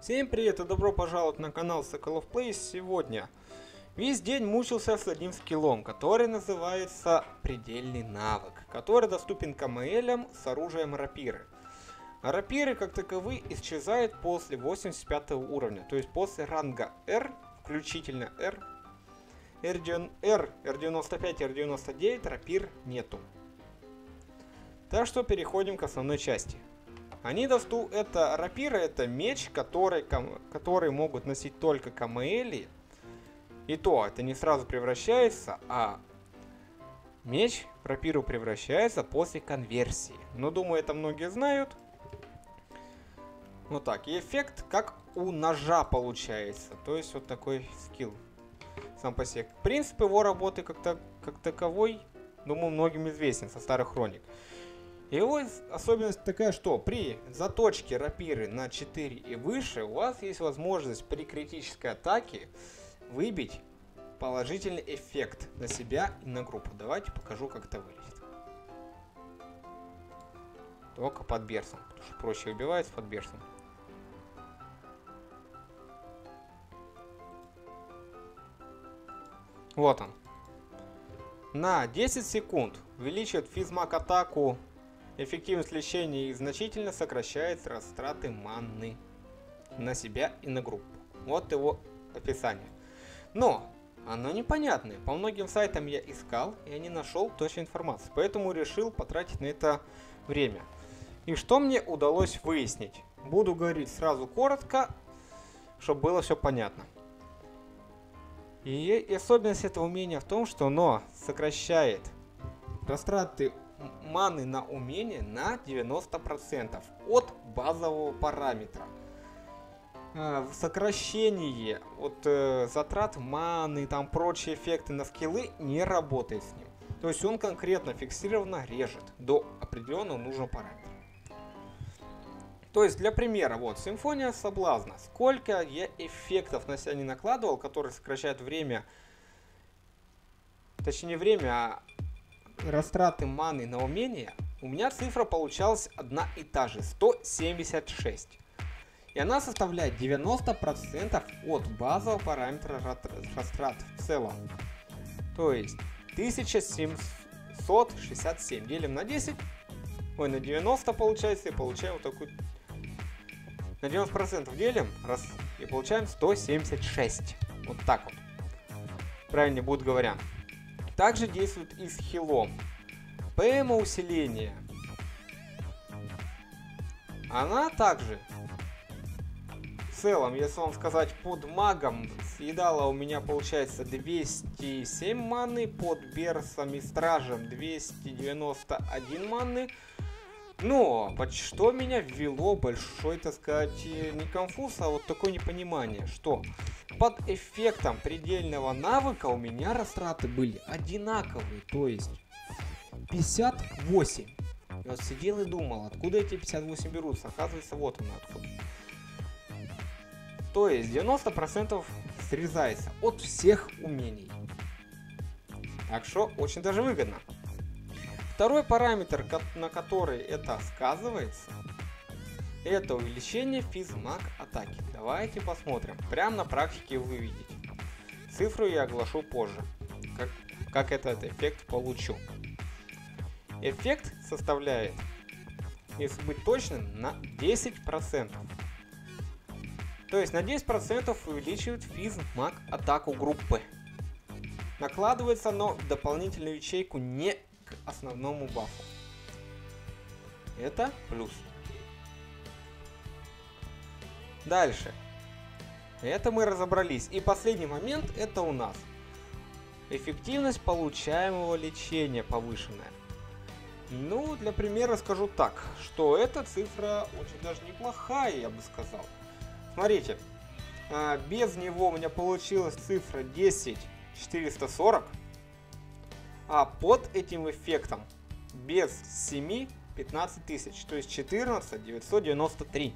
Всем привет и добро пожаловать на канал Соколов Плей. Сегодня весь день мучился с одним скиллом, который называется Предельный навык, который доступен КМЛям с оружием рапиры. Рапиры как таковые исчезают после 85 уровня, то есть после ранга R, включительно R, R95 R99 рапир нету. Так что переходим к основной части. Они досту... Это рапира, это меч, который, который могут носить только камели. И то, это не сразу превращается, а меч в рапиру превращается после конверсии. Но думаю, это многие знают. Вот так. И эффект как у ножа получается. То есть вот такой скилл сам по себе. Принцип его работы как, -то, как таковой, думаю, многим известен со старых хроник. Его особенность такая, что при заточке рапиры на 4 и выше у вас есть возможность при критической атаке выбить положительный эффект на себя и на группу. Давайте покажу, как это выглядит. Только под берсом, потому что проще убивается под берсом. Вот он. На 10 секунд увеличивает физмак атаку Эффективность лечения и значительно сокращает растраты маны на себя и на группу. Вот его описание. Но оно непонятное. По многим сайтам я искал и не нашел точной информации. Поэтому решил потратить на это время. И что мне удалось выяснить? Буду говорить сразу коротко, чтобы было все понятно. И особенность этого умения в том, что оно сокращает растраты маны на умение на 90% от базового параметра. Э, в сокращении от э, затрат маны, там прочие эффекты на скиллы не работает с ним. То есть он конкретно фиксированно режет до определенного нужного параметра. То есть, для примера, вот, Симфония Соблазна. Сколько я эффектов на себя не накладывал, которые сокращают время, точнее не время, а растраты маны на умение, у меня цифра получалась одна и та же, 176. И она составляет 90% от базового параметра растрат в целом. То есть 1767 делим на 10, ой, на 90 получается, и получаем вот такую... На 90% делим, раз, и получаем 176. Вот так вот. Правильнее будет говоря. Также действует и с хилом. ПМ усиление. Она также в целом, если вам сказать, под магом съедала у меня получается 207 маны, под берсом и стражем 291 маны. Но что меня ввело большой, так сказать, не конфуз, а вот такое непонимание, что под эффектом предельного навыка у меня растраты были одинаковые, то есть 58. Я вот сидел и думал, откуда эти 58 берутся, оказывается вот он откуда. То есть 90% срезается от всех умений. Так что очень даже выгодно. Второй параметр, на который это сказывается, это увеличение физмаг атаки. Давайте посмотрим. Прямо на практике вы видите. Цифру я оглашу позже. Как, как этот эффект получу. Эффект составляет, если быть точным, на 10%. То есть на 10% увеличивает физмаг атаку группы. Накладывается оно в дополнительную ячейку не к основному бафу. Это плюс. Дальше. Это мы разобрались. И последний момент это у нас. Эффективность получаемого лечения повышенная. Ну, для примера скажу так, что эта цифра очень даже неплохая, я бы сказал. Смотрите, а, без него у меня получилась цифра 10440, а под этим эффектом без 7 15 тысяч, то есть 14 993.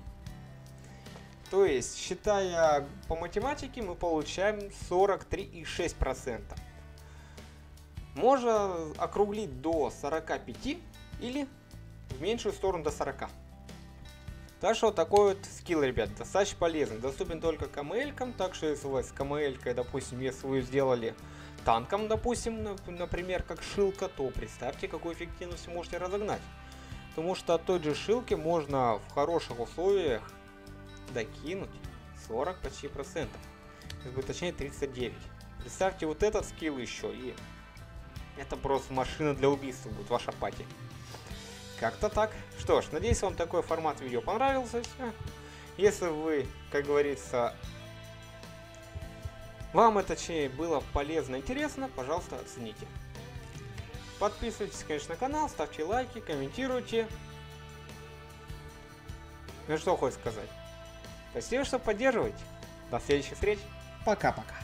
То есть, считая по математике, мы получаем 43,6%. Можно округлить до 45 или в меньшую сторону до 40. Так что вот такой вот скилл, ребят, достаточно полезный. Доступен только КМЛ-кам, так что если у вас КМЛ, допустим, если вы сделали танком, допустим, например, как шилка, то представьте, какую эффективность вы можете разогнать. Потому что от той же шилки можно в хороших условиях докинуть 40 почти процентов. Точнее 39. Представьте вот этот скилл еще и это просто машина для убийства будет ваша пати. Как-то так. Что ж, надеюсь, вам такой формат видео понравился. Если вы, как говорится, вам это было полезно, интересно, пожалуйста, оцените. Подписывайтесь, конечно, на канал, ставьте лайки, комментируйте. Ну что хочешь сказать? Спасибо, что поддерживаете. До следующих встреч. Пока-пока.